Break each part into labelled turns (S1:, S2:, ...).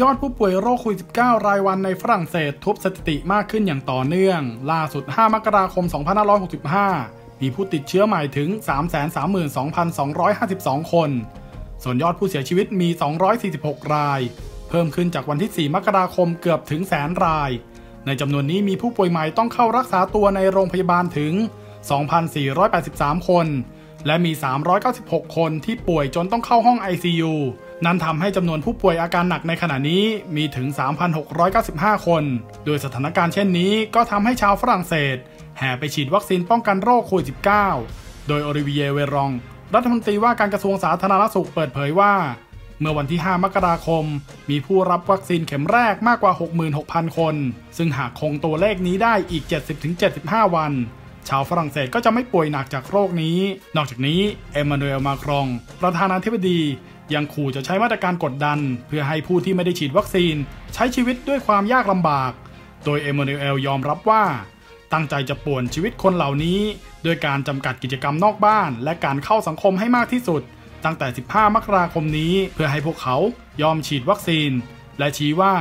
S1: ยอดผู้ป่วยโรคโควิด -19 รายวันในฝรั่งเศสทุบสถิติมากขึ้นอย่างต่อเนื่อง ล่าสุด 5 มกราคม 2565 มีผู้ติดเชื้อใหม่ถึง 332,252 คน ส่วนยอดผู้เสียชีวิตมี 246 ราย เพิ่มขึ้นจากวันที่ 4 มกราคมเกือบถึงแสนราย ในจำนวนนี้มีผู้ป่วยใหม่ต้องเข้ารักษาตัวในโรงพยาบาลถึง 2,483 คน และมี 396 คนที่ป่วยจนต้องเข้าห้อง ICU นั่นทำให้จำนวนผู้ป่วยอาการหนักในขณะนี้มีถึง 3,695 คน โดยสถานการณ์เช่นนี้ก็ทำให้ชาวฝรั่งเศส แห่ไปฉีดวัคซีนป้องกันโรคโควิด -19 โดยโอริเวียเวรอง รัฐมนตรีว่าการกระทรวงสาธารณสุขเปิดเผยว่า เมื่อวันที่ 5 มกราคม มีผู้รับวัคซีนเข็มแรกมากกว่า 66,000 คน ซึ่งหากคงตัวเลขนี้ได้อีก 70-75 วันชาวฝรั่งเศสก็จะไม่ป่วยหนักจากโรคนี้ นอกจากนี้ เอมมานูเอล มาครอง ประธานาธิบดี ยังขู่จะใช้มาตรการกดดัน เพื่อให้ผู้ที่ไม่ได้ฉีดวัคซีน ใช้ชีวิตด้วยความยากลำบาก โดยเอมมานูเอลยอมรับว่า ตั้งใจจะป่วนชีวิตคนเหล่านี้ด้วยการจำกัดกิจกรรมนอกบ้าน และการเข้าสังคมให้มากที่สุด ตั้งแต่ 15 มกราคมนี้ เพื่อให้พวกเขายอมฉีดวัคซีน และชี้ว่า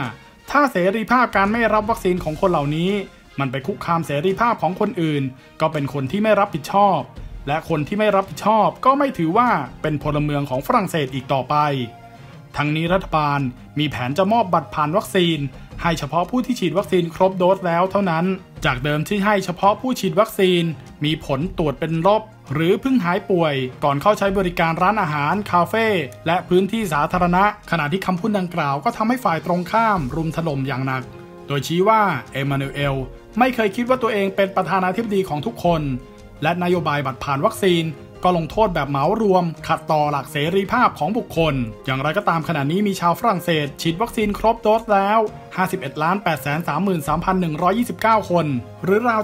S1: ถ้าเสรีภาพการไม่รับวัคซีนของคนเหล่านี้ มันไปคุกคามเสรีภาพของคนอื่น ก็เป็นคนที่ไม่รับผิดชอบ และคนที่ไม่รับผิดชอบก็ไม่ถือว่าเป็นพลเมืองของฝรั่งเศสอีกต่อไป ทั้งนี้รัฐบาลมีแผนจะมอบบัตรผ่านวัคซีน ให้เฉพาะผู้ที่ฉีดวัคซีนครบโดสแล้วเท่านั้น จากเดิมที่ให้เฉพาะผู้ฉีดวัคซีน มีผลตรวจเป็นลบหรือเพิ่งหายป่วย ก่อนเข้าใช้บริการร้านอาหาร คาเฟ่และพื้นที่สาธารณะ ขณะที่คำพูดดังกล่าวก็ทำให้ฝ่ายตรงข้ามรุมถล่มอย่างหนัก โดยชี้ว่าเอมานูเอลไม่เคยคิดว่าตัวเองเป็นประธานาธิบดีของทุกคน และนโยบายบัตรผ่านวัคซีน ก็ลงโทษแบบเหมารวม ขัดต่อหลักเสรีภาพของบุคคล อย่างไรก็ตามขณะนี้มีชาวฝรั่งเศส ฉีดวัคซีนครบโดสแล้ว 51ล้าน8 3 3 1 2 9 คน หรือราว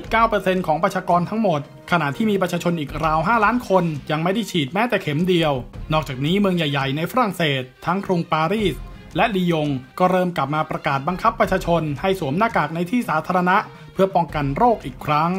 S1: 76.9%ของประชากรทั้งหมด ขณะที่มีประชาชนอีกราว 5 ล้านคน ยังไม่ได้ฉีดแม้แต่เข็มเดียว นอกจากนี้เมืองใหญ่ ๆ ในฝรั่งเศส ทั้งกรุงปารีสและลียงก็เริ่มกลับมาประกาศบังคับประชาชนให้สวมหน้ากากในที่สาธารณะ เพื่อป้องกันโรคอีกครั้ง